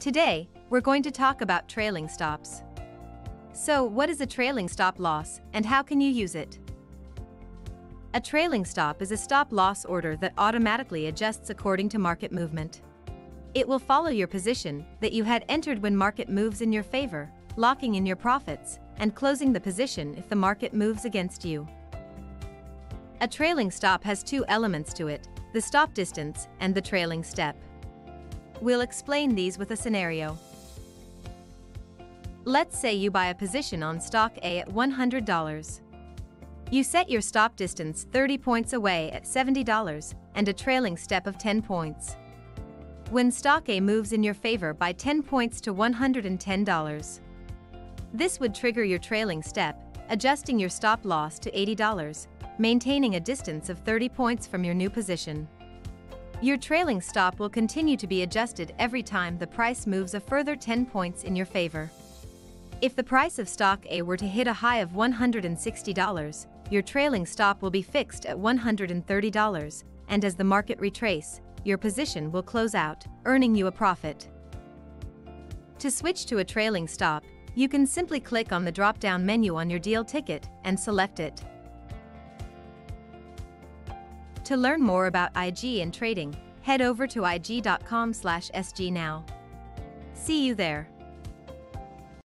Today, we're going to talk about trailing stops. So, what is a trailing stop loss and how can you use it? A trailing stop is a stop loss order that automatically adjusts according to market movement. It will follow your position that you had entered when market moves in your favor, locking in your profits, and closing the position if the market moves against you. A trailing stop has two elements to it the stop distance and the trailing step. We'll explain these with a scenario. Let's say you buy a position on stock A at $100. You set your stop distance 30 points away at $70 and a trailing step of 10 points. When stock A moves in your favor by 10 points to $110, this would trigger your trailing step, adjusting your stop loss to $80, maintaining a distance of 30 points from your new position. Your trailing stop will continue to be adjusted every time the price moves a further 10 points in your favor. If the price of stock A were to hit a high of $160, your trailing stop will be fixed at $130, and as the market retrace, your position will close out, earning you a profit. To switch to a trailing stop, you can simply click on the drop-down menu on your deal ticket and select it. To learn more about IG and trading, head over to ig.com/sg now. See you there.